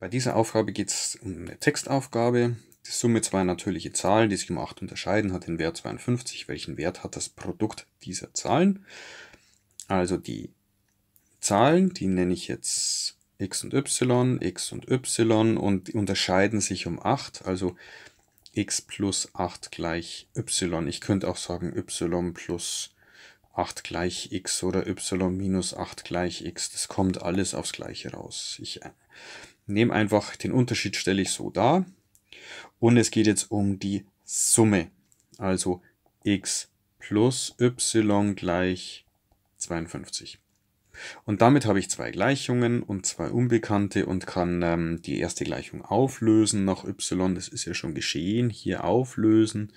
Bei dieser Aufgabe geht es um eine Textaufgabe. Die Summe zweier natürliche Zahlen, die sich um 8 unterscheiden, hat den Wert 52. Welchen Wert hat das Produkt dieser Zahlen? Also die Zahlen, die nenne ich jetzt x und y, x und y und unterscheiden sich um 8. Also x plus 8 gleich y. Ich könnte auch sagen y plus 8 gleich x oder y minus 8 gleich x. Das kommt alles aufs Gleiche raus. Ich nehme einfach den Unterschied, stelle ich so dar. Und es geht jetzt um die Summe. Also x plus y gleich 52. Und damit habe ich zwei Gleichungen und zwei Unbekannte und kann ähm, die erste Gleichung auflösen nach y. Das ist ja schon geschehen. Hier auflösen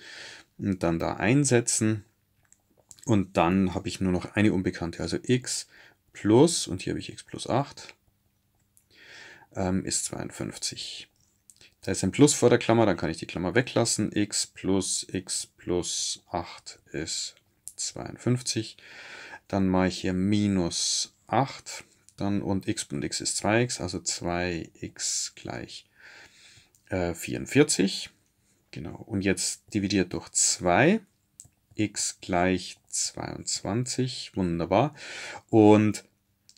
und dann da einsetzen. Und dann habe ich nur noch eine Unbekannte, also x plus, und hier habe ich x plus 8, ähm, ist 52. Da ist ein Plus vor der Klammer, dann kann ich die Klammer weglassen. x plus x plus 8 ist 52. Dann mache ich hier minus 8. Dann und x und x ist 2x, also 2x gleich äh, 44. Genau. Und jetzt dividiert durch 2 x gleich 22, wunderbar. Und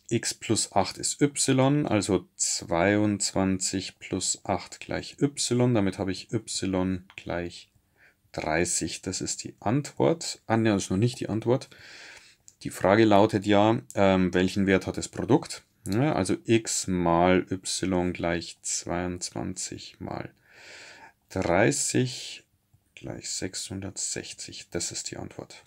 x plus 8 ist y, also 22 plus 8 gleich y. Damit habe ich y gleich 30. Das ist die Antwort. Ah, ne, das ist noch nicht die Antwort. Die Frage lautet ja, ähm, welchen Wert hat das Produkt? Ja, also x mal y gleich 22 mal 30 gleich 660. Das ist die Antwort.